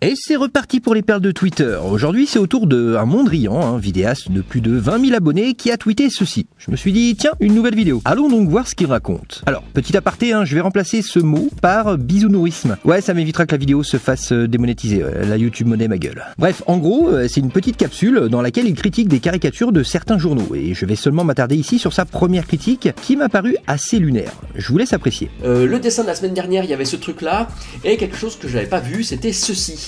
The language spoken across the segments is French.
Et c'est reparti pour les perles de Twitter. Aujourd'hui, c'est au tour de un Mondrian, un vidéaste de plus de 20 000 abonnés, qui a tweeté ceci. Je me suis dit, tiens, une nouvelle vidéo. Allons donc voir ce qu'il raconte. Alors, petit aparté, hein, je vais remplacer ce mot par bisounourisme. Ouais, ça m'évitera que la vidéo se fasse euh, démonétiser. La YouTube monnaie ma gueule. Bref, en gros, euh, c'est une petite capsule dans laquelle il critique des caricatures de certains journaux. Et je vais seulement m'attarder ici sur sa première critique, qui m'a paru assez lunaire. Je vous laisse apprécier. Euh, le dessin de la semaine dernière, il y avait ce truc-là, et quelque chose que je n'avais pas vu, c'était ceci.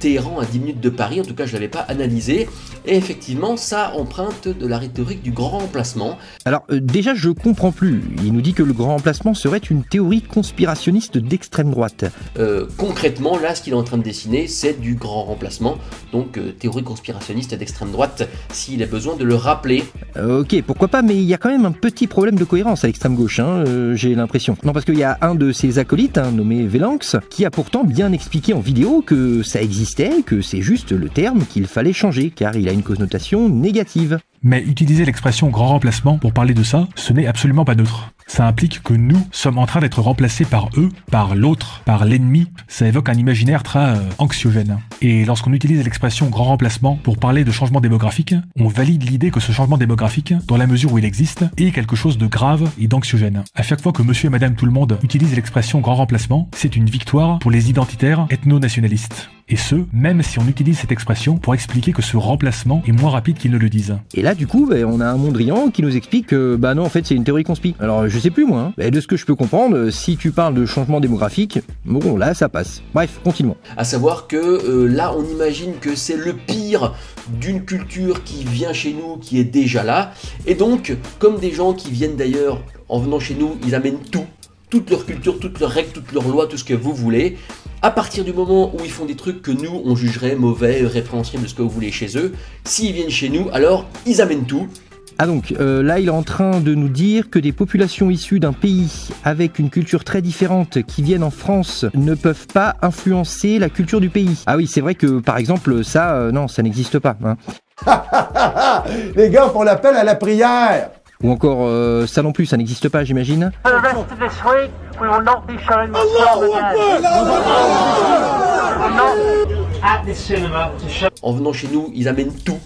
Téhéran à 10 minutes de Paris, en tout cas je ne l'avais pas analysé, et effectivement ça emprunte de la rhétorique du grand remplacement. Alors euh, déjà je comprends plus, il nous dit que le grand remplacement serait une théorie conspirationniste d'extrême droite. Euh, concrètement là ce qu'il est en train de dessiner c'est du grand remplacement, donc euh, théorie conspirationniste d'extrême droite, s'il a besoin de le rappeler. ok, pourquoi pas, mais il y a quand même un petit problème de cohérence à l'extrême gauche, hein, j'ai l'impression. Non parce qu'il y a un de ses acolytes, hein, nommé Vélanx, qui a pourtant bien expliqué en vidéo que ça existe que c'est juste le terme qu'il fallait changer, car il a une connotation négative. Mais utiliser l'expression grand remplacement pour parler de ça, ce n'est absolument pas neutre ça implique que nous sommes en train d'être remplacés par eux, par l'autre, par l'ennemi. Ça évoque un imaginaire très euh, anxiogène. Et lorsqu'on utilise l'expression grand remplacement pour parler de changement démographique, on valide l'idée que ce changement démographique, dans la mesure où il existe, est quelque chose de grave et d'anxiogène. À chaque fois que monsieur et madame tout le monde utilisent l'expression grand remplacement, c'est une victoire pour les identitaires ethno-nationalistes. Et ce, même si on utilise cette expression pour expliquer que ce remplacement est moins rapide qu'ils ne le disent. Et là, du coup, bah, on a un Mondrian qui nous explique que, bah non, en fait, c'est une théorie conspi. Alors, je sais plus, moi. Hein. Bah, de ce que je peux comprendre, si tu parles de changement démographique, bon, là, ça passe. Bref, continuons. À savoir que euh, là, on imagine que c'est le pire d'une culture qui vient chez nous, qui est déjà là. Et donc, comme des gens qui viennent d'ailleurs, en venant chez nous, ils amènent tout toute leur culture, toutes leurs règles, toutes leurs lois, tout ce que vous voulez. À partir du moment où ils font des trucs que nous, on jugerait mauvais, répréhensibles de ce que vous voulez chez eux, s'ils viennent chez nous, alors ils amènent tout. Ah donc euh, là il est en train de nous dire que des populations issues d'un pays avec une culture très différente qui viennent en France ne peuvent pas influencer la culture du pays. Ah oui c'est vrai que par exemple ça euh, non ça n'existe pas. Hein. Les gars font l'appel à la prière ou encore, euh, ça non plus, ça n'existe pas, j'imagine. En venant chez nous, ils amènent tout.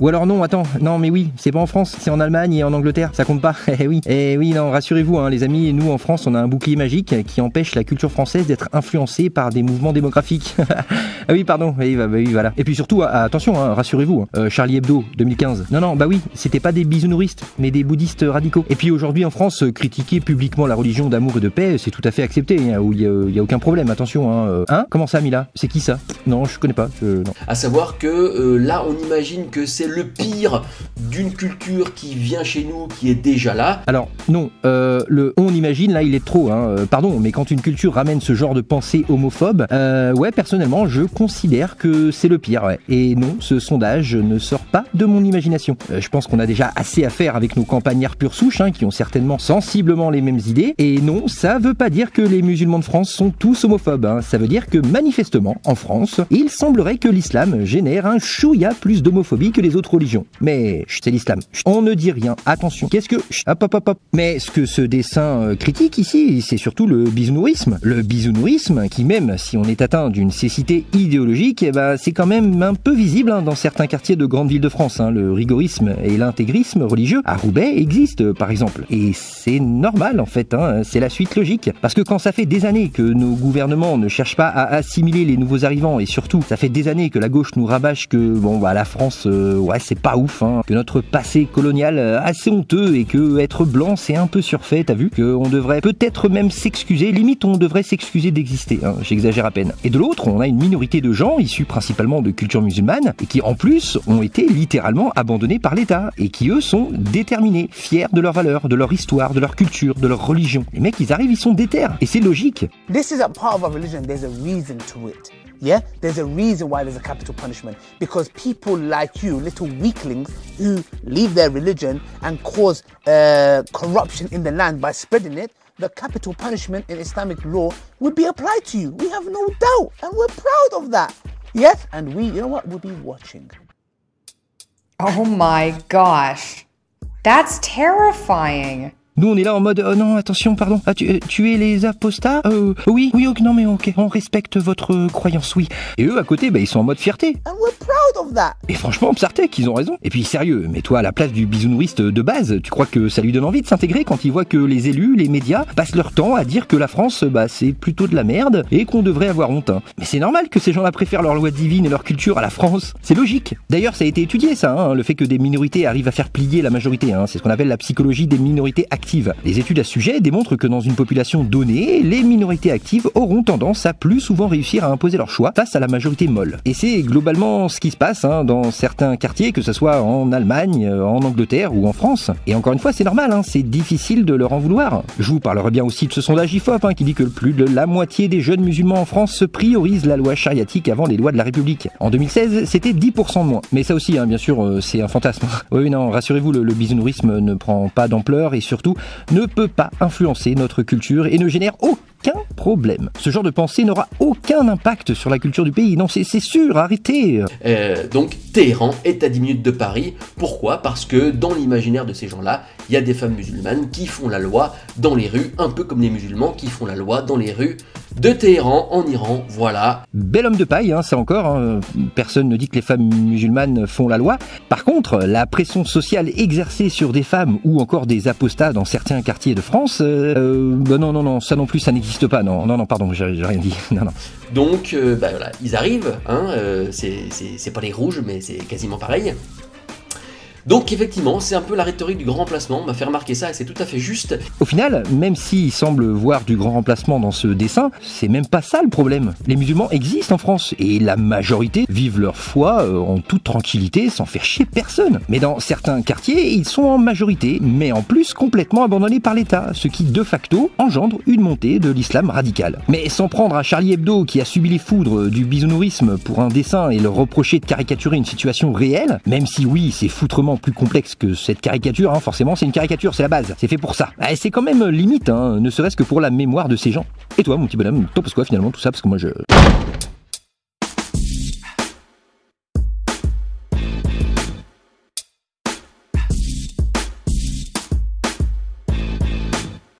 Ou alors non, attends, non mais oui, c'est pas en France, c'est en Allemagne et en Angleterre, ça compte pas. Eh oui, eh oui, non, rassurez-vous, hein, les amis, nous en France, on a un bouclier magique qui empêche la culture française d'être influencée par des mouvements démographiques. ah oui, pardon, oui, bah, bah, oui, voilà. Et puis surtout, ah, attention, hein, rassurez-vous, hein, euh, Charlie Hebdo, 2015. Non, non, bah oui, c'était pas des bisounouristes, mais des bouddhistes radicaux. Et puis aujourd'hui en France, critiquer publiquement la religion d'amour et de paix, c'est tout à fait accepté, où il y, a aucun problème, attention. Hein, euh. hein? Comment ça, Mila? C'est qui ça? Non, je connais pas. Je... Non. À savoir que euh, là, on imagine que c'est le pire d'une culture qui vient chez nous, qui est déjà là. Alors non, euh, le on imagine là il est trop, hein, euh, pardon, mais quand une culture ramène ce genre de pensée homophobe, euh, ouais personnellement je considère que c'est le pire. Et non, ce sondage ne sort pas de mon imagination. je pense qu'on a déjà assez à faire avec nos campagnards pure souche, hein, qui ont certainement sensiblement les mêmes idées. Et non, ça veut pas dire que les musulmans de France sont tous homophobes. Hein. Ça veut dire que manifestement en France, il semblerait que l'islam génère un chouïa plus d'homophobie que les autres religions mais c'est l'islam. On ne dit rien. Attention. Qu'est-ce que... Hop, hop, hop, hop. Mais ce que ce dessin euh, critique ici, c'est surtout le bisounourisme. Le bisounourisme qui, même si on est atteint d'une cécité idéologique, eh ben, c'est quand même un peu visible hein, dans certains quartiers de grandes villes de France. Hein. Le rigorisme et l'intégrisme religieux à Roubaix existent, par exemple. Et c'est normal, en fait. Hein. C'est la suite logique. Parce que quand ça fait des années que nos gouvernements ne cherchent pas à assimiler les nouveaux arrivants, et surtout, ça fait des années que la gauche nous rabâche que, bon, bah, la France, euh, ouais, c'est pas ouf, que notre passé colonial euh, assez honteux et que être blanc c'est un peu surfait, t'as vu qu'on devrait peut-être même s'excuser, limite on devrait s'excuser d'exister, j'exagère à peine. Et de l'autre, on a une minorité de gens issus principalement de culture musulmane et qui en plus ont été littéralement abandonnés par l'État et qui eux sont déterminés, fiers de leurs valeurs, de leur histoire, de leur culture, de leur religion. Les mecs ils arrivent, ils sont déter et c'est logique. This is a part of our religion, there's a reason to it. Yeah, there's a reason why there's a capital punishment because people like you, little weaklings who leave their religion and cause uh, corruption in the land by spreading it, the capital punishment in Islamic law would be applied to you. We have no doubt, and we're proud of that. Yes, and we, you know what, we'll be watching. Oh my gosh, that's terrifying. Nous, on est là en mode, oh non, attention, pardon, ah, tu, tu es les apostats euh, Oui, oui, ok, non, mais ok, on respecte votre croyance, oui. Et eux, à côté, bah, ils sont en mode fierté. And we're proud of that. Et franchement, Psartek, ils ont raison. Et puis sérieux, mets-toi à la place du bisounouriste de base. Tu crois que ça lui donne envie de s'intégrer quand il voit que les élus, les médias, passent leur temps à dire que la France, bah, c'est plutôt de la merde et qu'on devrait avoir honte. hein. Mais c'est normal que ces gens-là préfèrent leur loi divine et leur culture à la France. C'est logique. D'ailleurs, ça a été étudié, ça, hein, le fait que des minorités arrivent à faire plier la majorité. hein. C'est ce qu'on appelle la psychologie des minorités actives. Les études à ce sujet démontrent que dans une population donnée, les minorités actives auront tendance à plus souvent réussir à imposer leur choix face à la majorité molle. Et c'est globalement ce qui se passe hein, dans certains quartiers, que ce soit en Allemagne, euh, en Angleterre ou en France. Et encore une fois, c'est normal, hein, c'est difficile de leur en vouloir. Je vous parlerai bien aussi de ce sondage IFOP hein, qui dit que plus de la moitié des jeunes musulmans en France se priorisent la loi chariatique avant les lois de la République. En 2016, c'était 10% de moins. Mais ça aussi, bien sûr, euh, c'est un fantasme. oui, oui, non, rassurez-vous, le, le bisounourisme ne prend pas d'ampleur et surtout ne peut pas influencer notre culture et ne génère aucun problème. Ce genre de pensée n'aura aucun impact sur la culture du pays. Non, c'est sûr, arrêtez. Euh, donc Téhéran est à 10 minutes de Paris. Pourquoi? Parce que dans l'imaginaire de ces gens-là, il y a des femmes musulmanes qui font la loi dans les rues, un peu comme les musulmans qui font la loi dans les rues de Téhéran en Iran. Voilà. Bel homme de paille, hein, c'est encore. hein. Personne ne dit que les femmes musulmanes font la loi. Par contre, la pression sociale exercée sur des femmes ou encore des apostats dans certains quartiers de France, euh, euh, bah non, non, non, ça non plus, ça n'existe pas. Non, non, non, pardon, j'ai rien dit. Non, non. Donc euh, bah voilà, ils arrivent. Hein, euh, c'est pas les rouges, mais c'est quasiment pareil. Donc effectivement, c'est un peu la rhétorique du grand remplacement. On m'a fait remarquer ça et c'est tout à fait juste. Au final, même s'il semble voir du grand remplacement dans ce dessin, c'est même pas ça le problème. Les musulmans existent en France et la majorité vivent leur foi euh, en toute tranquillité sans faire chier personne. Mais dans certains quartiers, ils sont en majorité, mais en plus complètement abandonnés par l'État, ce qui de facto engendre une montée de l'islam radical. Mais sans prendre à Charlie Hebdo qui a subi les foudres du bisounourisme pour un dessin et leur reprocher de caricaturer une situation réelle, même si oui, c'est foutrement plus complexe que cette caricature, hein, forcément c'est une caricature, c'est la base, c'est fait pour ça. Ah, c'est quand même limite, hein, ne serait-ce que pour la mémoire de ces gens. Et toi mon petit bonhomme, t'en penses quoi finalement tout ça Parce que moi je...